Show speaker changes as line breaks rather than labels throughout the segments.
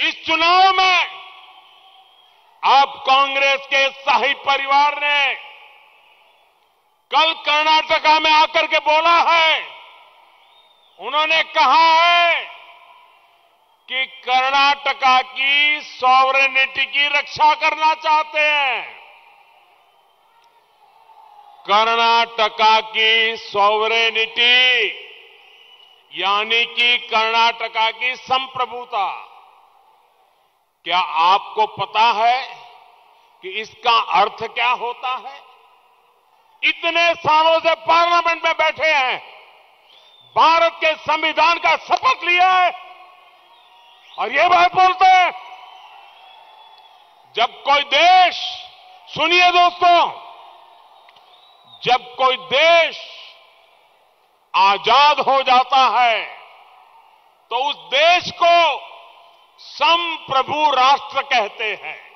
इस चुनाव में अब कांग्रेस के शाही परिवार ने कल कर्नाटका में आकर के बोला है। उन्होंने कहा है कि कर्नाटका की सॉवरेनिटी की रक्षा करना चाहते हैं। कर्नाटका की सॉवरेनिटी यानी कि कर्नाटका की संप्रभुता। क्या आपको पता है कि इसका अर्थ क्या होता है? इतने सालों से पार्लियामेंट में बैठे हैं। भारत के संविधान का शपथ लिया है। और ये बात बोलते हैं, जब कोई देश, सुनिए दोस्तों, जब कोई देश आज़ाद हो जाता है तो उस देश को संप्रभु राष्ट्र कहते हैं।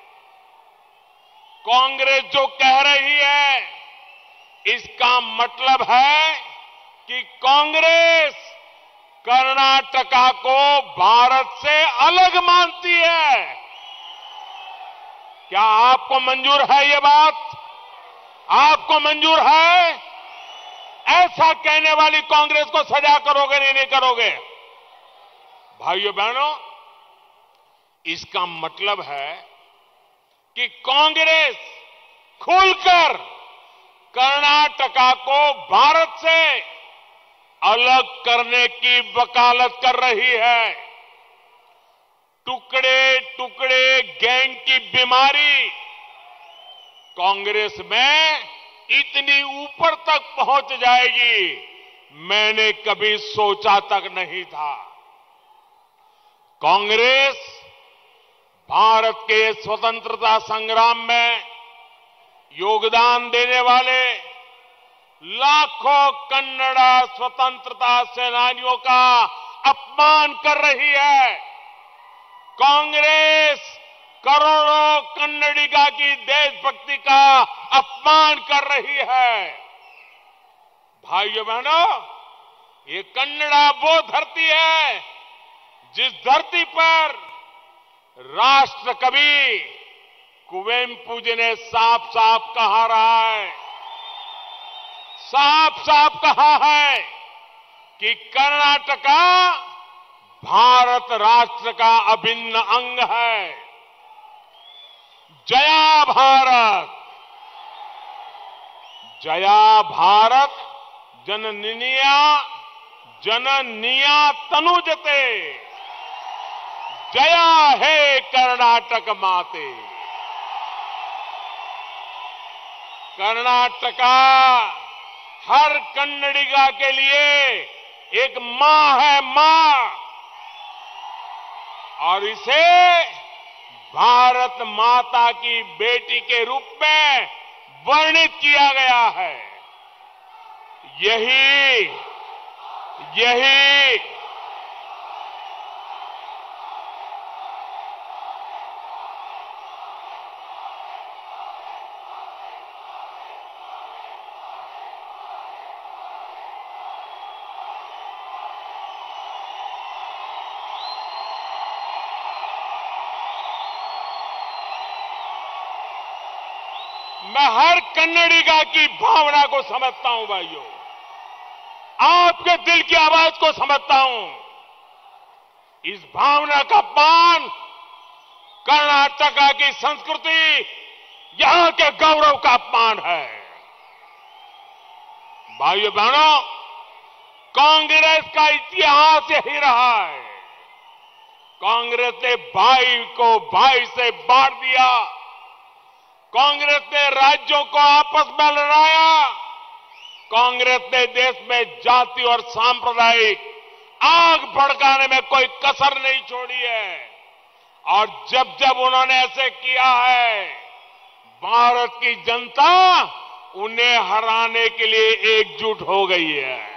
कांग्रेस जो कह रही है, इसका मतलब है कि कांग्रेस कर्नाटका को भारत से अलग मानती है। क्या आपको मंजूर है ये बात? आपको मंजूर है? ऐसा कहने वाली कांग्रेस को सजा करोगे नहीं नहीं करोगे? भाइयों बहनों इसका मतलब है कि कांग्रेस खुलकर कर्नाटका को भारत से अलग करने की वकालत कर रही है। टुकड़े टुकड़े गैंग की बीमारी कांग्रेस में इतनी ऊपर तक पहुँच जाएगी, मैंने कभी सोचा तक नहीं था। कांग्रेस भारत के स्वतंत्रता संग्राम में योगदान देने वाले लाखों कन्नड़ा स्वतंत्रता सेनानियों का अपमान कर रही है। कांग्रेस करोड़ों कन्नडिगा की देशभक्ति का अपमान कर रही है। भाइयों बहनों ये कन्नड़ा वो धरती है जिस धरती पर राष्ट्र कवि कुवेम्पू जी ने साफ़ साफ़ कहा रहा है। साफ़ साफ़ कहा है कि कर्नाटका भारत राष्ट्र का अभिन्न अंग है। जया भारत। जया भारत जननिया जननिया तनुजते जया है कर्नाटक माते। कर्नाटका हर कन्नडिगा के लिए एक माँ है माँ। और इसे भारत माता की बेटी के रूप में वर्णित किया गया है। यही यही मैं हर कन्नडिगा की भावना को समझता हूँ, भाइयों। आपके दिल की आवाज़ को समझता हूँ। इस भावना का पान कर्नाटका की संस्कृति यहाँ के गौरव का अपमान है। भाइयों बहनों, कांग्रेस का इतिहास यही रहा है। कांग्रेस ने भाई को भाई से बांट दिया। कांग्रेस ने राज्यों को आपस में लड़ाया। कांग्रेस ने देश में जाति और सांप्रदायिक आग भड़काने में कोई कसर नहीं छोड़ी है। और जब जब उन्होंने ऐसे किया है, भारत की जनता उन्हें हराने के लिए एकजुट हो गई है।